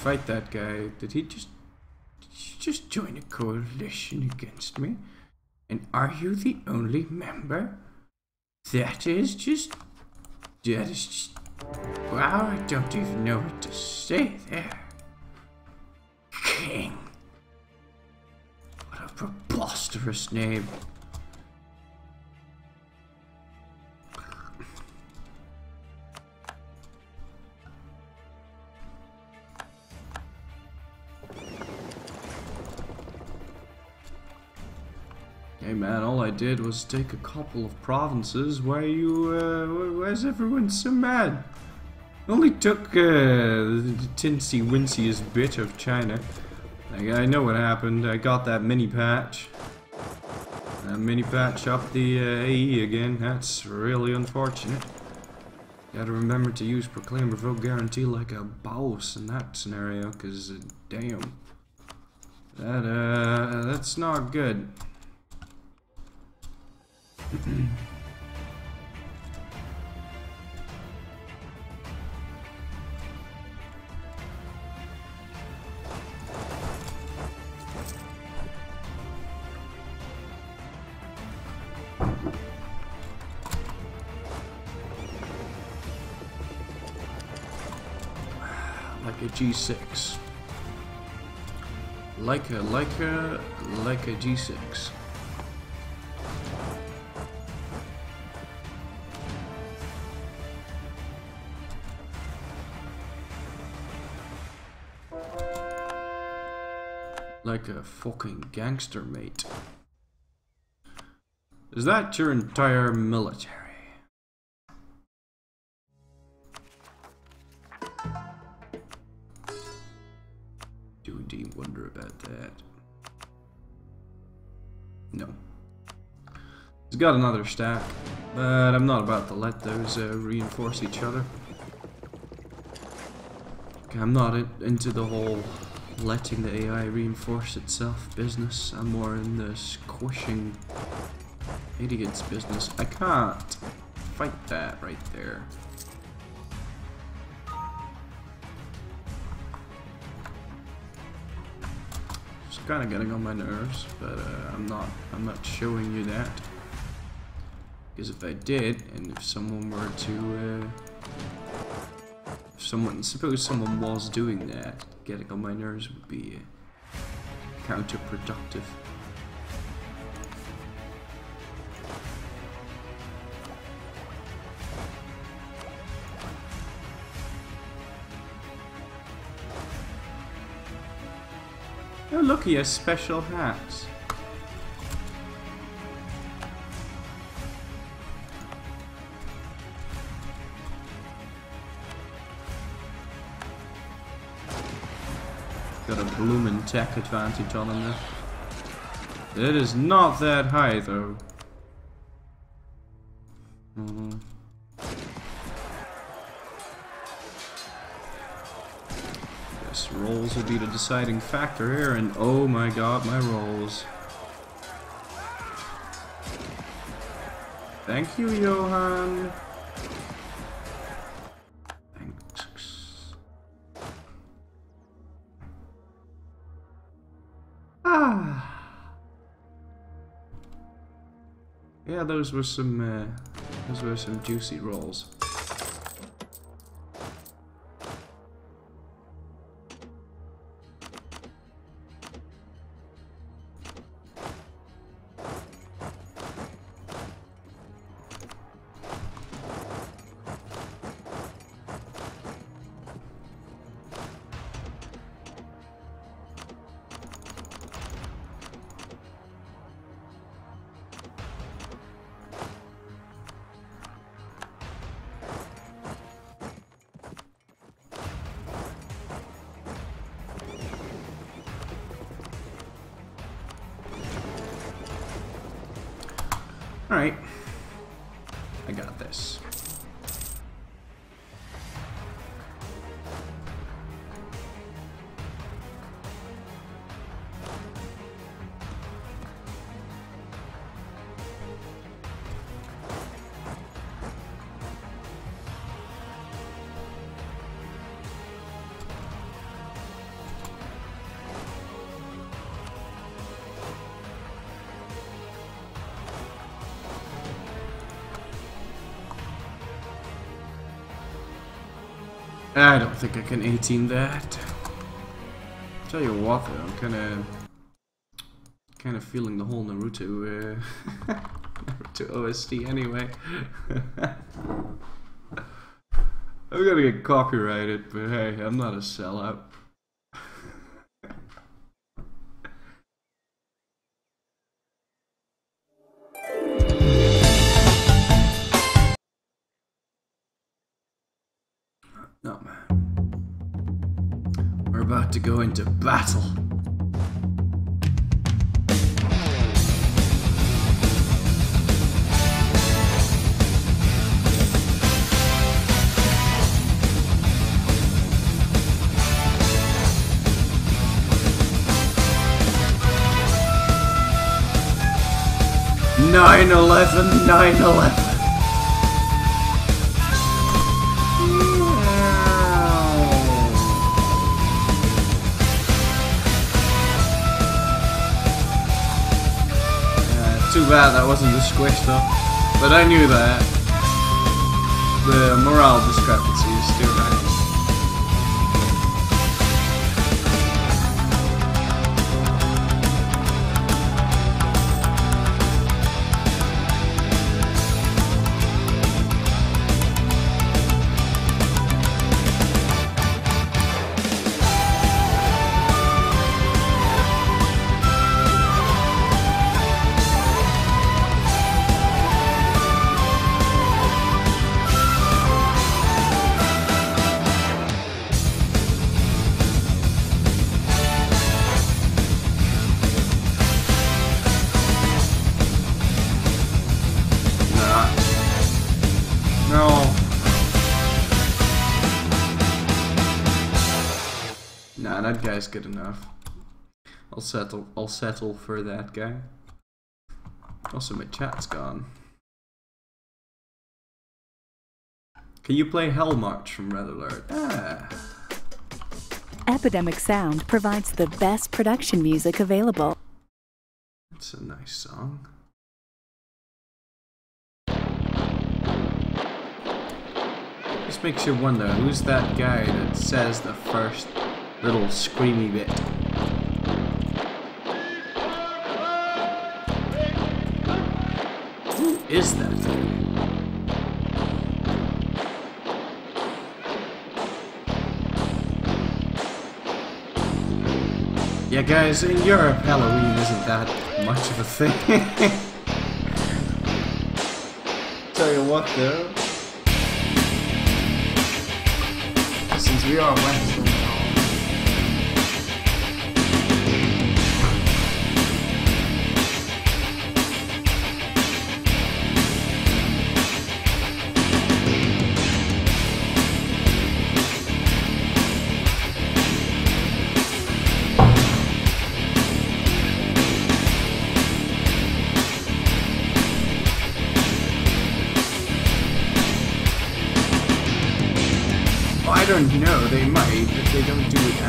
fight that guy. Did he just did just join a coalition against me? And are you the only member? That is just that is just wow, I don't even know what to say there. Qing. What a preposterous name. Hey man, all I did was take a couple of provinces. Why you, uh, is everyone so mad? Only took, uh, the tinsy wincyest bit of China. I, I know what happened. I got that mini patch. That mini patch up the uh, AE again. That's really unfortunate. Gotta remember to use Proclaim Revoke Guarantee like a boss in that scenario, cause uh, damn. That, uh, that's not good. Like a G6. Like a, like a, like a G6. Like a fucking gangster, mate. Is that your entire military? Do indeed wonder about that. No. He's got another stack, but I'm not about to let those uh, reinforce each other. Okay, I'm not in into the whole letting the AI reinforce itself business. I'm more in the squishing idiots business. I can't fight that right there. It's kind of getting on my nerves, but uh, I'm not. I'm not showing you that because if I did, and if someone were to, uh, someone, suppose someone was doing that, getting on my nerves would be counterproductive. Oh look, he has special hats. Got a bloomin' tech advantage on him there. It is not that high though. Mhm. Guess rolls will be the deciding factor here, and oh my god, my rolls. Thank you, Johan. Yeah, those were some, uh, those were some juicy rolls. I don't think I can 18 that. Tell you what though, I'm kinda kind of feeling the whole Naruto uh, Naruto OST anyway. I'm gonna get copyrighted, but hey, I'm not a sellout. To go into battle. Nine eleven, nine eleven. Bad that wasn't a squish though. But I knew that. The morale discrepancy is too high. That guy's good enough. I'll settle. I'll settle for that guy. Also, my chat's gone. Can you play Hell March from Red Alert? Ah. Epidemic Sound provides the best production music available. That's a nice song. Just makes you wonder who's that guy that says the first little screamy bit. Who is that guy? Yeah, guys, in Europe, Halloween isn't that much of a thing. Tell you what, though. Since we are Western, they don't do it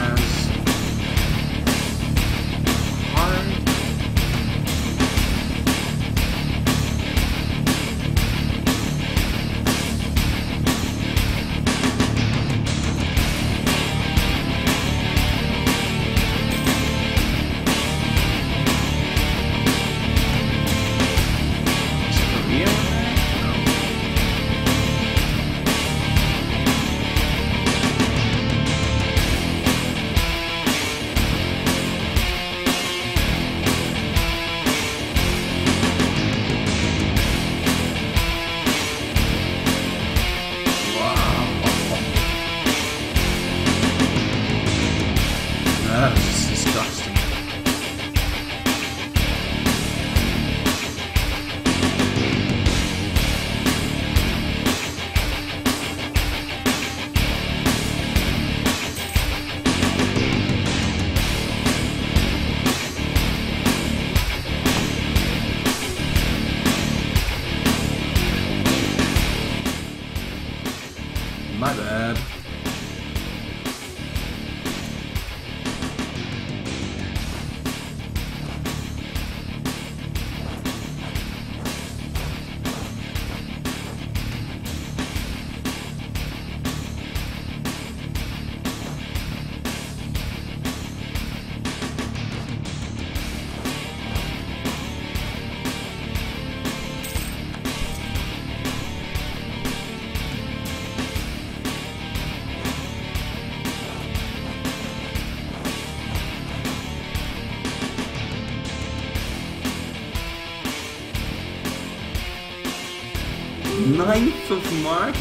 9th of March?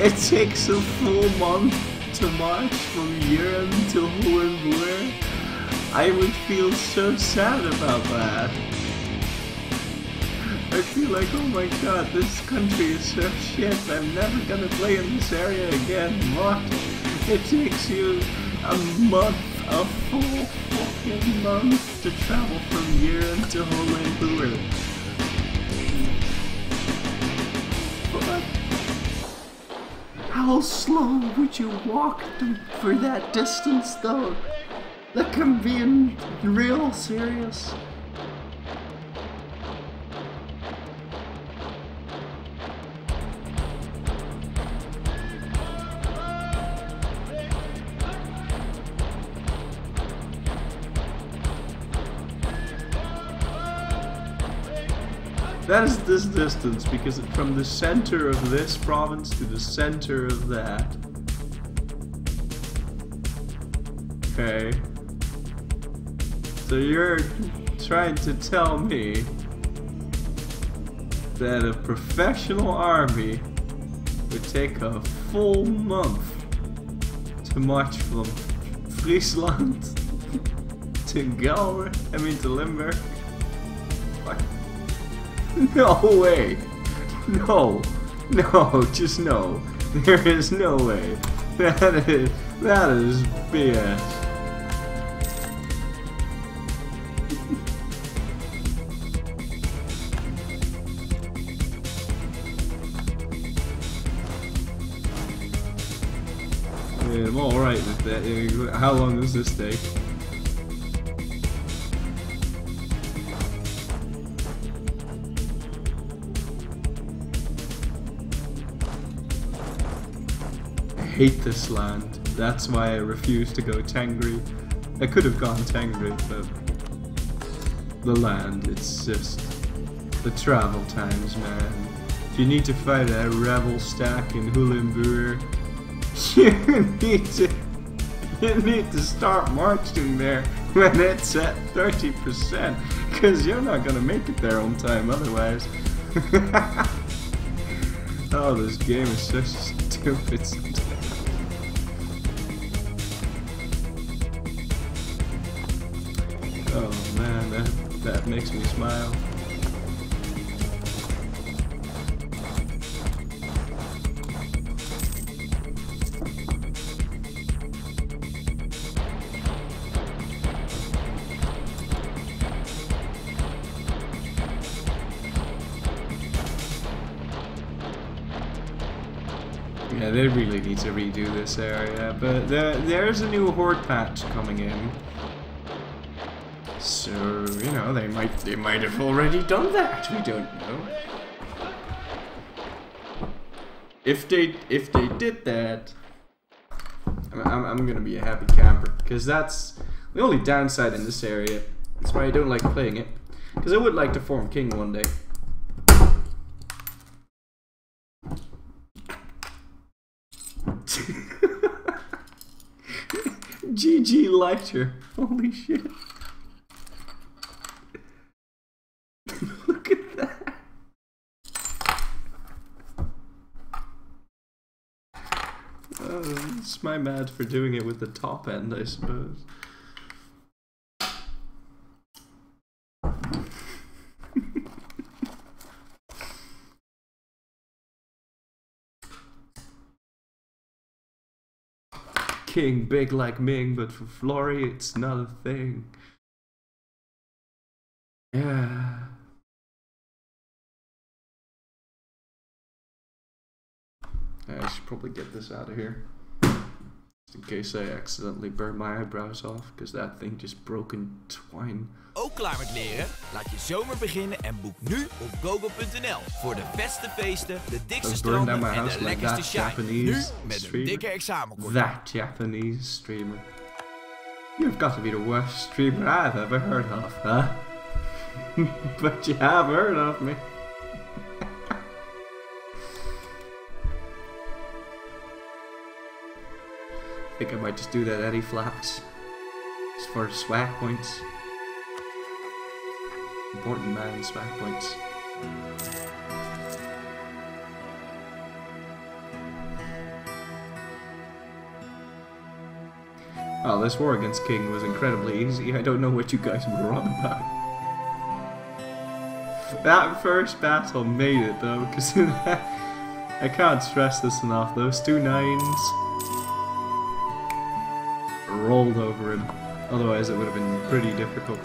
It takes a full month to march from Uren to Hohenbuhr? I would feel so sad about that. I feel like, oh my god, this country is so shit. I'm never gonna play in this area again. What? It takes you a month, a full fucking month to travel from Uren to Hohenbuhr. How slow would you walk for that distance though? That can be real serious. That is this distance because from the center of this province to the center of that. Okay. So you're trying to tell me that a professional army would take a full month to march from Friesland to Galway, I mean to Limburg? No way. No. No, just no. There is no way. That is that is BS. Yeah, I'm alright with that. How long does this take? Hate this land. That's why I refuse to go Tengri. I could have gone Tengri, but the land, it's just the travel times, man. If you need to fight a rebel stack in Hulunbuir, you need to you need to start marching there when it's at 30%, because you're not gonna make it there on time otherwise. oh, this game is so stupid. Makes me smile. Yeah, they really need to redo this area, but there, there's a new horde patch coming in. So, you know, they might they might have already done that. We don't know. If they if they did that, I'm, I'm, gonna be a happy camper because that's the only downside in this area. That's why I don't like playing it. Because I would like to form Qing one day. GG Lecture. Holy shit. Look at that. Oh, it's my bad for doing it with the top end, I suppose. Qing big like Ming, but for Flory, it's not a thing. Yeah. I should probably get this out of here. Just in case I accidentally burn my eyebrows off, because that thing just broke in twine. Ook klaar met leren? Laat je zomer beginnen en boek nu op gogo.nl voor de beste feesten, de dikste stranden en de lekkerste that shine. Nu Japanese met een dikke examenkorting. That Japanese streamer. You've got to be the worst streamer I've ever heard of, huh? but you have heard of me. think I might just do that Eddie flaps. It's for swag points. Important man, swag points. Oh, this war against Qing was incredibly easy. I don't know what you guys were on about. That first battle made it though, because I can't stress this enough. Those two nines rolled over him. Otherwise, it would have been pretty difficult.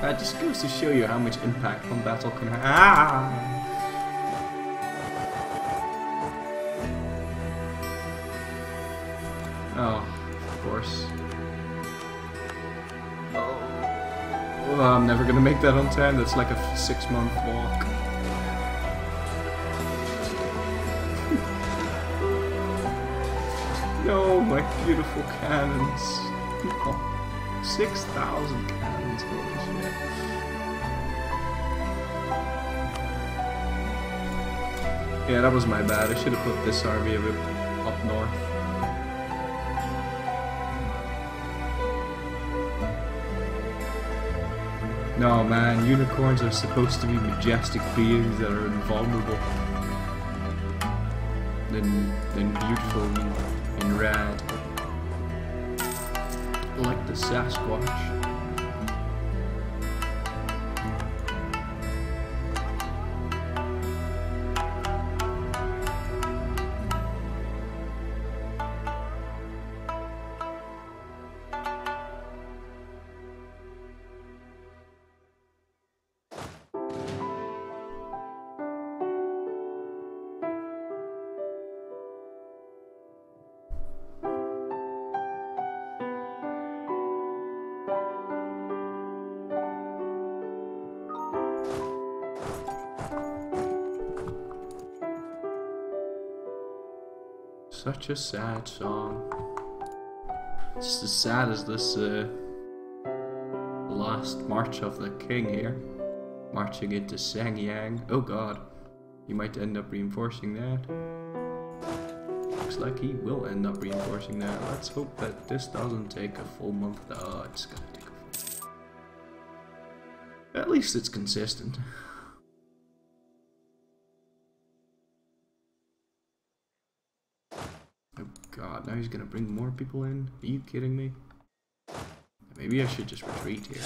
That just goes to show you how much impact one battle can have. Ah! Oh, of course. Oh, well, I'm never gonna make that on time. That's like a six-month walk. No, my beautiful cannons. No. 6,000 cannons, holy shit. Yeah, that was my bad. I should have put this RV a bit up north. No, man, unicorns are supposed to be majestic beings that are invulnerable. Then, then beautiful and. Like the Sasquatch. Such a sad song. Just as sad as this uh, last march of the king here. Marching into Xiangyang. Oh god. He might end up reinforcing that. Looks like he will end up reinforcing that. Let's hope that this doesn't take a full month. Oh, it's gonna take a full month. At least it's consistent. Now he's gonna bring more people in? Are you kidding me? Maybe I should just retreat here.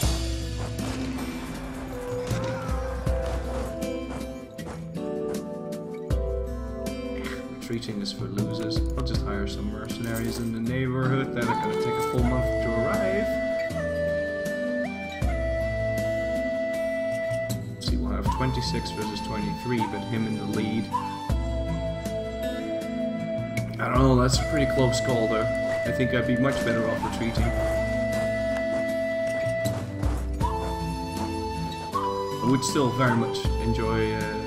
Retreating is for losers. I'll just hire some mercenaries in the neighborhood that are gonna take a full month to arrive. See, we'll have 26 versus 23, but him in the lead. I don't know, that's a pretty close call though. I think I'd be much better off retreating. I would still very much enjoy uh,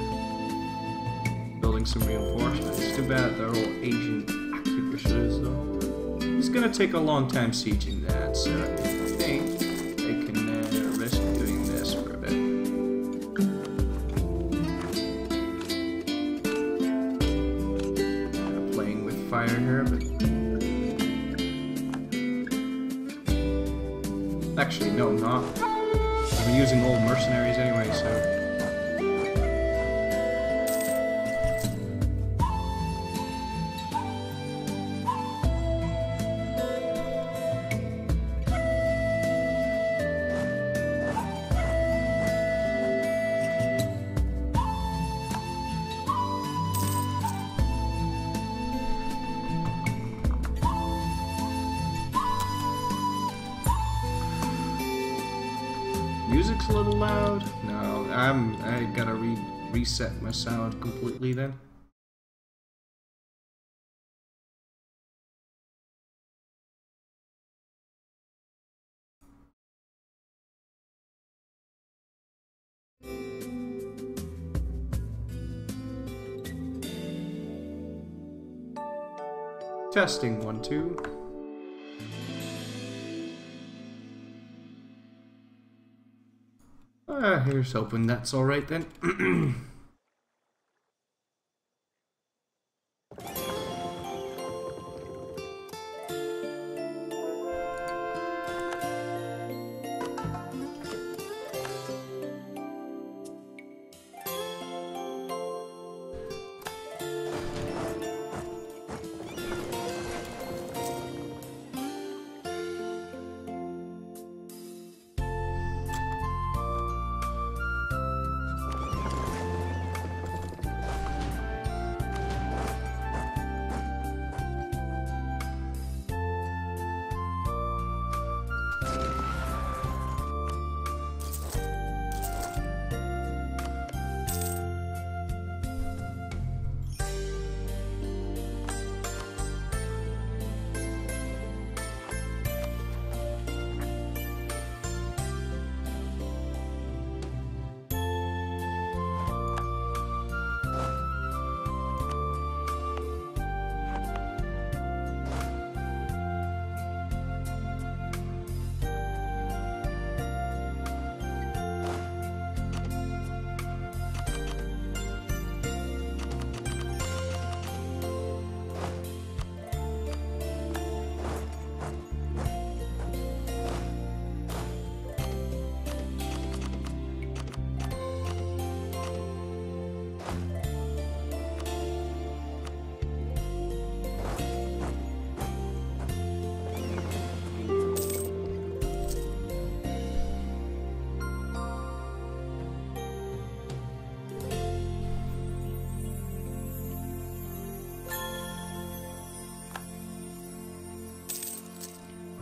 building some reinforcements. Too bad they're all Asian acquisitions though. It's gonna take a long time sieging that, so fire here, but actually no, I'm not. I'm using old mercenaries anyway, so. My sound completely then. Testing one two. Ah, here's hoping that's alright then.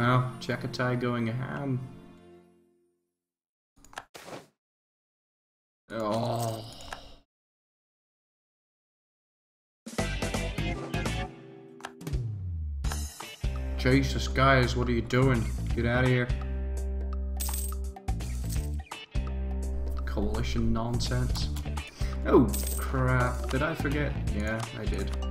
Well, Chagatai going ham. Oh. Jesus, guys, what are you doing? Get out of here. Coalition nonsense. Oh, crap. Did I forget? Yeah, I did.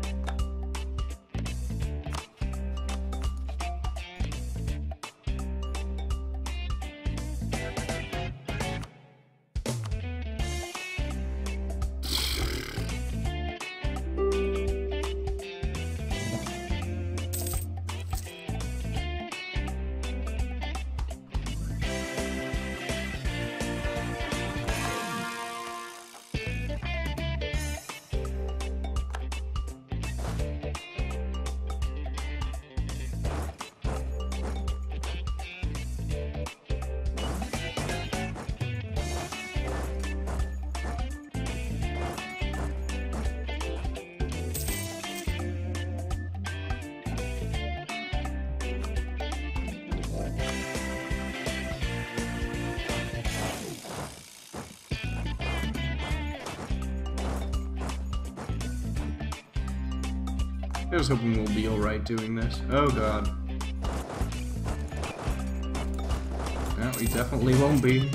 I was hoping we'll be alright doing this. Oh god. No, he definitely won't be.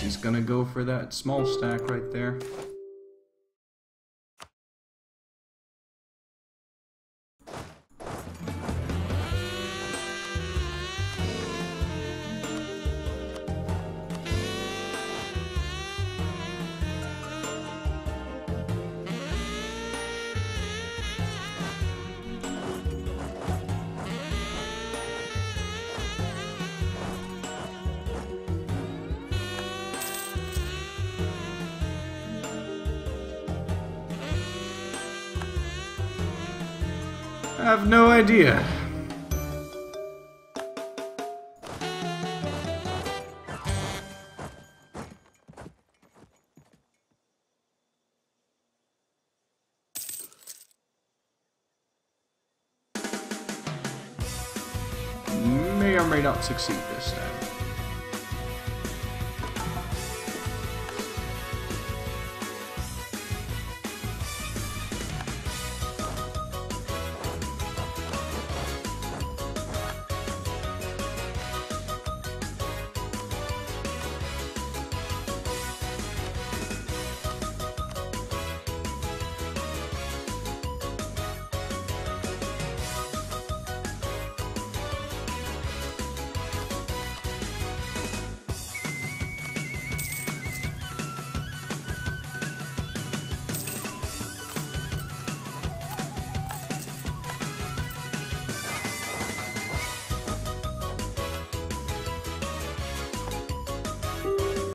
He's gonna go for that small stack right there. Have no idea. May or may not succeed this time.